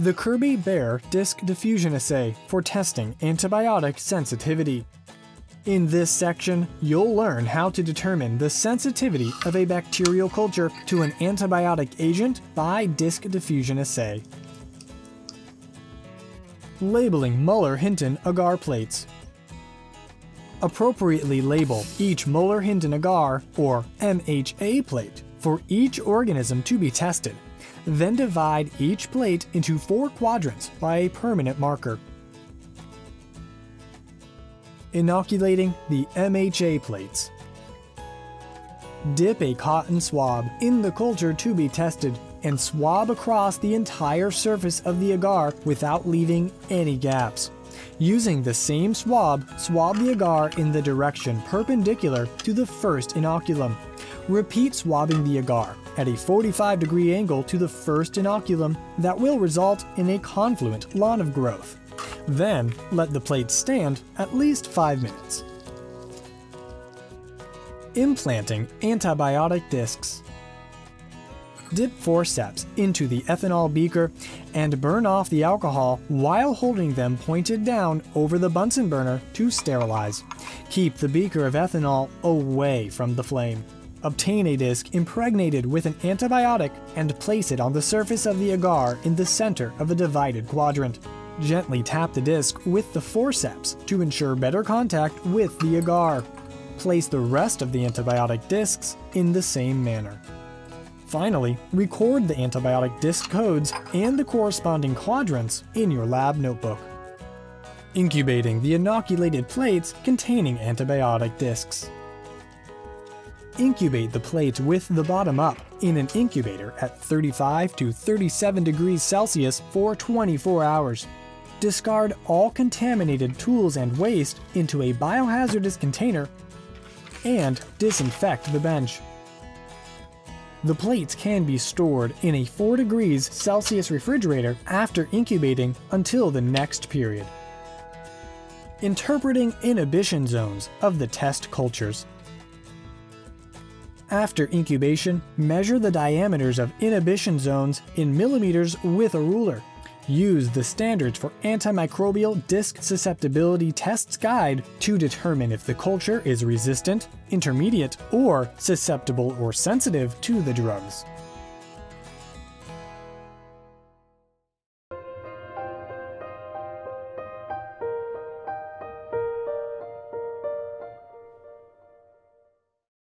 the Kirby-Bauer Disc Diffusion Assay for testing antibiotic sensitivity. In this section, you'll learn how to determine the sensitivity of a bacterial culture to an antibiotic agent by disc diffusion assay. Labeling Mueller-Hinton agar plates. Appropriately label each Mueller-Hinton agar, or MHA plate, for each organism to be tested. Then divide each plate into four quadrants by a permanent marker. Inoculating the MHA plates. Dip a cotton swab in the culture to be tested and swab across the entire surface of the agar without leaving any gaps. Using the same swab, swab the agar in the direction perpendicular to the first inoculum. Repeat swabbing the agar at a 45 degree angle to the first inoculum that will result in a confluent lawn of growth. Then, let the plate stand at least 5 minutes. Implanting antibiotic discs. Dip forceps into the ethanol beaker and burn off the alcohol while holding them pointed down over the Bunsen burner to sterilize. Keep the beaker of ethanol away from the flame. Obtain a disc impregnated with an antibiotic and place it on the surface of the agar in the center of a divided quadrant. Gently tap the disc with the forceps to ensure better contact with the agar. Place the rest of the antibiotic discs in the same manner. Finally, record the antibiotic disc codes and the corresponding quadrants in your lab notebook. Incubating the inoculated plates containing antibiotic discs. Incubate the plates with the bottom up in an incubator at 35 to 37 degrees Celsius for 24 hours. Discard all contaminated tools and waste into a biohazardous container and disinfect the bench. The plates can be stored in a 4 degrees Celsius refrigerator after incubating until the next period. Interpreting inhibition zones of the test cultures. After incubation, measure the diameters of inhibition zones in millimeters with a ruler. Use the Standards for Antimicrobial Disc Susceptibility Tests Guide to determine if the culture is resistant, intermediate, or susceptible or sensitive to the drugs.